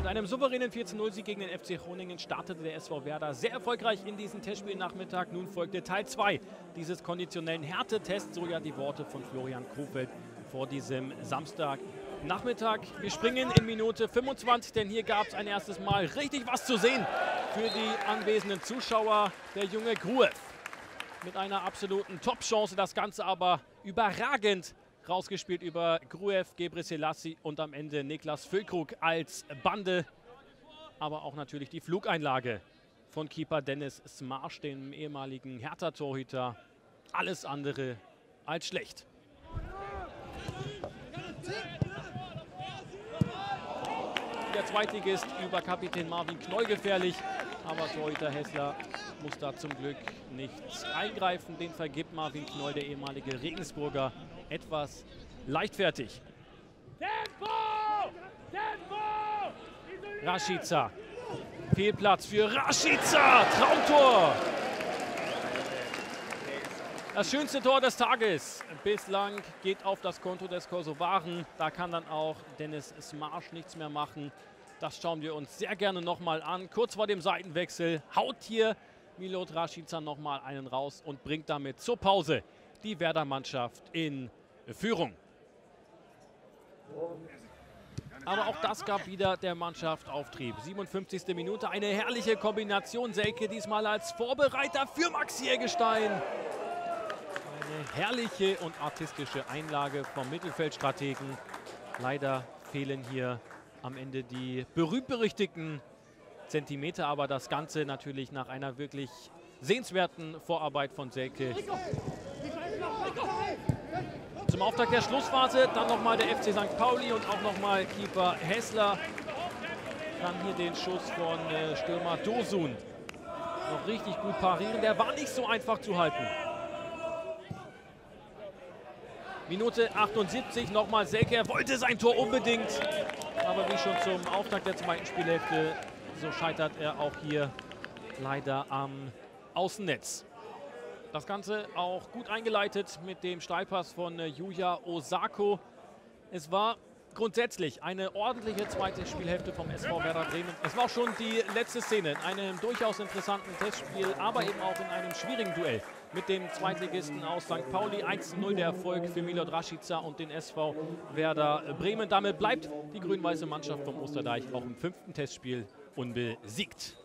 Mit einem souveränen 14-0-Sieg gegen den FC Groningen startete der SV Werder sehr erfolgreich in diesen Testspielnachmittag. Nun folgte Teil 2 dieses konditionellen Härtetests, so ja die Worte von Florian Kofeld vor diesem Samstag. Nachmittag. Wir springen in Minute 25, denn hier gab es ein erstes Mal richtig was zu sehen für die anwesenden Zuschauer. Der junge Gruev mit einer absoluten Top-Chance, das Ganze aber überragend rausgespielt über Gruev, Gebre Selassie und am Ende Niklas Füllkrug als Bande. Aber auch natürlich die Flugeinlage von Keeper Dennis Smarsch, dem ehemaligen Hertha-Torhüter. Alles andere als schlecht. Der Zweitligist über Kapitän Marvin Knoll gefährlich. Aber Torhüter Hessler muss da zum Glück nichts eingreifen. Den vergibt Marvin Knoll, der ehemalige Regensburger, etwas leichtfertig. Tempo! Tempo! Rashica. Fehlplatz für Rashica. Traumtor. Das schönste Tor des Tages bislang geht auf das Konto des Kosovaren. Da kann dann auch Dennis Smarsch nichts mehr machen. Das schauen wir uns sehr gerne nochmal an. Kurz vor dem Seitenwechsel haut hier Milot Rashica nochmal einen raus und bringt damit zur Pause die Werder-Mannschaft in Führung. Aber auch das gab wieder der Mannschaft Auftrieb. 57. Minute, eine herrliche Kombination. Selke diesmal als Vorbereiter für Max Jägerstein. Eine herrliche und artistische Einlage vom Mittelfeldstrategen. Leider fehlen hier am Ende die berühmt-berüchtigten Zentimeter, aber das Ganze natürlich nach einer wirklich sehenswerten Vorarbeit von Selke. Zum Auftakt der Schlussphase dann nochmal der FC St. Pauli und auch nochmal Keeper Hessler. Kann hier den Schuss von äh, Stürmer Dosun noch richtig gut parieren. Der war nicht so einfach zu halten. Minute 78, nochmal Selke. Er wollte sein Tor unbedingt. Aber wie schon zum Auftakt der zweiten Spielhälfte, so scheitert er auch hier leider am Außennetz. Das Ganze auch gut eingeleitet mit dem Steilpass von äh, Yuya Osako. Es war grundsätzlich eine ordentliche zweite Spielhälfte vom SV Werder Bremen. Es war auch schon die letzte Szene in einem durchaus interessanten Testspiel, aber eben auch in einem schwierigen Duell mit dem Zweitligisten aus St. Pauli. 1-0 der Erfolg für Milot Rashica und den SV Werder Bremen. Damit bleibt die grün-weiße Mannschaft vom Osterdeich auch im fünften Testspiel unbesiegt.